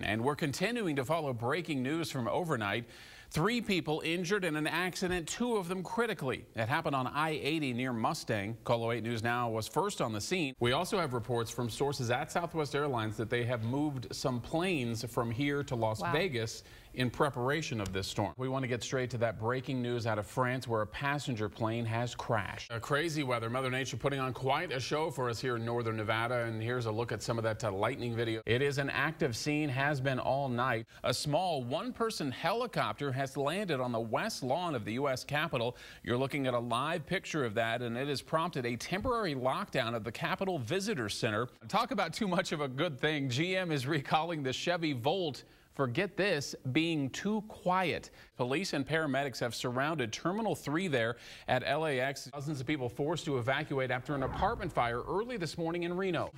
And we're continuing to follow breaking news from overnight. Three people injured in an accident, two of them critically. It happened on I-80 near Mustang. KOLO 8 News Now was first on the scene. We also have reports from sources at Southwest Airlines that they have moved some planes from here to Las Wow. Vegas in preparation of this storm. We want to get straight to that breaking news out of France where a passenger plane has crashed. A crazy weather. Mother Nature putting on quite a show for us here in northern Nevada. And here's a look at some of that uh, lightning video. It is an active scene, has been all night. A small one-person helicopter has landed on the west lawn of the U.S. Capitol. You're looking at a live picture of that, and it has prompted a temporary lockdown of the Capitol Visitor Center. Talk about too much of a good thing. GM is recalling the Chevy Volt for get this, being too quiet. Police and paramedics have surrounded Terminal 3 there at LAX. Dozens of people forced to evacuate after an apartment fire early this morning in Reno.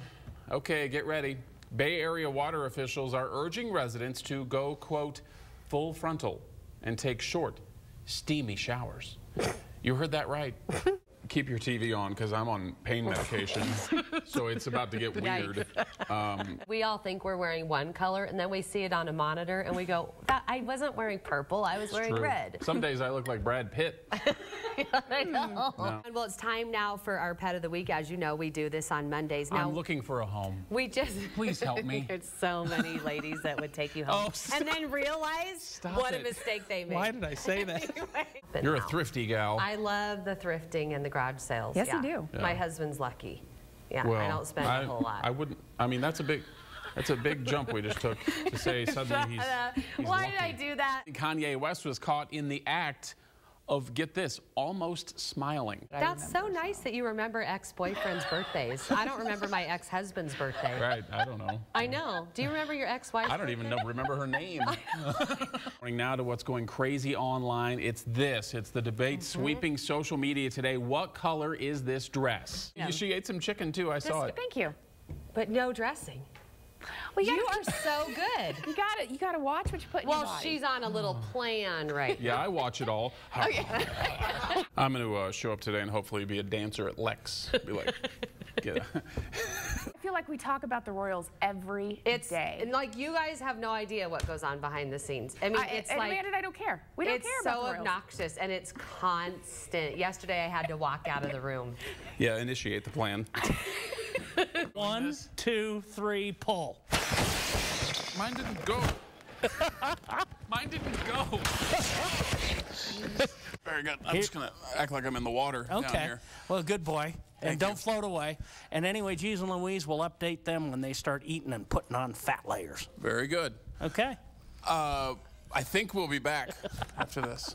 Okay, get ready. Bay Area water officials are urging residents to go, quote, full frontal and take short, steamy showers. You heard that right. Keep your TV on because I'm on pain medication, so it's about to get weird. Um, We all think we're wearing one color, and then we see it on a monitor, and we go, I wasn't wearing purple, I was wearing true. red. Some days I look like Brad Pitt. I know. And Well, it's time now for our pet of the week. As you know, we do this on Mondays. Now, I'm looking for a home. we just. Please help me. There's so many ladies that would take you home. Oh, stop. and then realize Stop what it. a mistake they made. Why did I say that? But You're a thrifty gal. I love the thrifting and the garage sales. Yes, you yeah. do. My husband's lucky. Yeah, well, I don't spend I, a whole lot. I wouldn't. I mean, that's a big. That's a big jump we just took to say suddenly he's. he's Why did I do that? Kanye West was caught in the act of get this, almost smiling. That's so nice that you remember ex-boyfriends' birthdays. I don't remember my ex-husband's birthday. Right? I don't know. I know. Do you remember your ex-wife I don't even know remember her name. Now to what's going crazy online. It's this. It's the debate Mm-hmm. sweeping social media today. What color is this dress? She ate some chicken too. I saw it. Thank you. But no dressing. Well, You gotta- are so good. You got to You got to watch what you put in Well, she's on a little plan right Yeah, I watch it all. I'm going to uh, show up today and hopefully be a dancer at Lex. Be like, get a- I feel like we talk about the Royals every It's day. and like you guys have no idea what goes on behind the scenes. I mean, I, it's and like Amanda and I don't care. We don't it's care so about the Royals. It's so obnoxious and it's constant. Yesterday I had to walk out of the room. yeah, initiate the plan. One, two, three, pull. Mine didn't go. Mine didn't go. Very good. I'm just going to act like I'm in the water down Okay. Well, good boy. and don't you. float away. And anyway, G's and Louise will update them when they start eating and putting on fat layers. Very good. Okay. Uh, I think we'll be back after this.